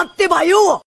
だってばよ！